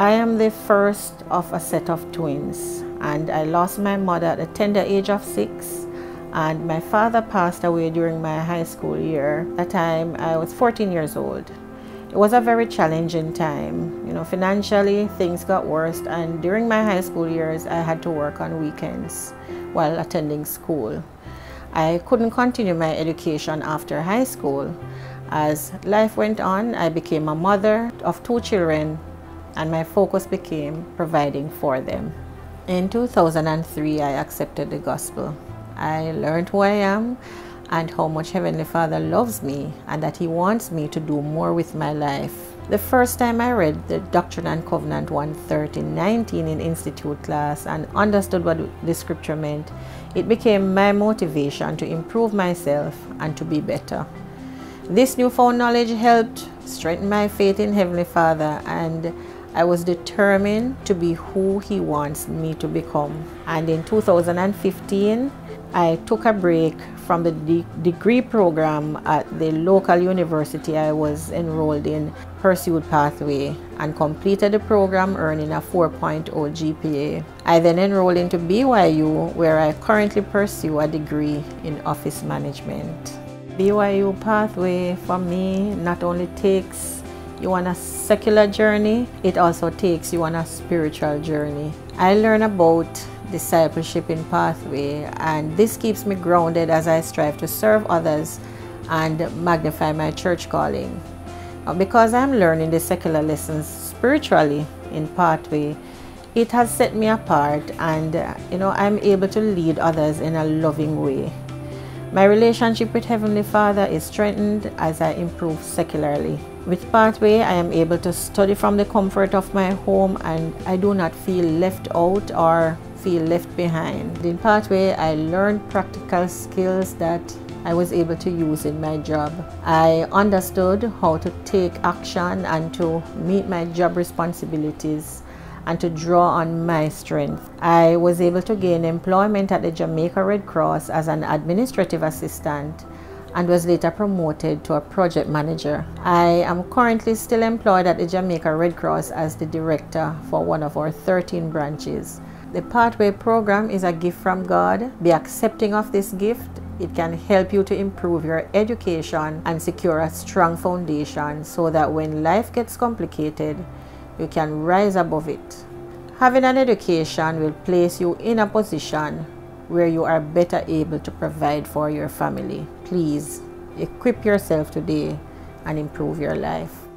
I am the first of a set of twins and I lost my mother at the tender age of six and my father passed away during my high school year. At that time I was 14 years old. It was a very challenging time. You know, financially things got worse and during my high school years I had to work on weekends while attending school. I couldn't continue my education after high school. As life went on, I became a mother of two children and my focus became providing for them. In 2003, I accepted the gospel. I learned who I am and how much Heavenly Father loves me and that He wants me to do more with my life. The first time I read the Doctrine and Covenant 11319 in Institute class and understood what the scripture meant, it became my motivation to improve myself and to be better. This newfound knowledge helped strengthen my faith in Heavenly Father and I was determined to be who He wants me to become. And in 2015, I took a break from the de degree program at the local university I was enrolled in, Pursued Pathway, and completed the program earning a 4.0 GPA. I then enrolled into BYU, where I currently pursue a degree in office management. BYU Pathway for me not only takes you on a secular journey, it also takes you on a spiritual journey. I learn about discipleship in pathway and this keeps me grounded as I strive to serve others and magnify my church calling. Uh, because I'm learning the secular lessons spiritually in pathway, it has set me apart and uh, you know I'm able to lead others in a loving way. My relationship with Heavenly Father is strengthened as I improve secularly. With Pathway, I am able to study from the comfort of my home and I do not feel left out or feel left behind. In Pathway, I learned practical skills that I was able to use in my job. I understood how to take action and to meet my job responsibilities and to draw on my strength. I was able to gain employment at the Jamaica Red Cross as an administrative assistant and was later promoted to a project manager. I am currently still employed at the Jamaica Red Cross as the director for one of our 13 branches. The Pathway program is a gift from God. Be accepting of this gift. It can help you to improve your education and secure a strong foundation so that when life gets complicated, you can rise above it. Having an education will place you in a position where you are better able to provide for your family. Please equip yourself today and improve your life.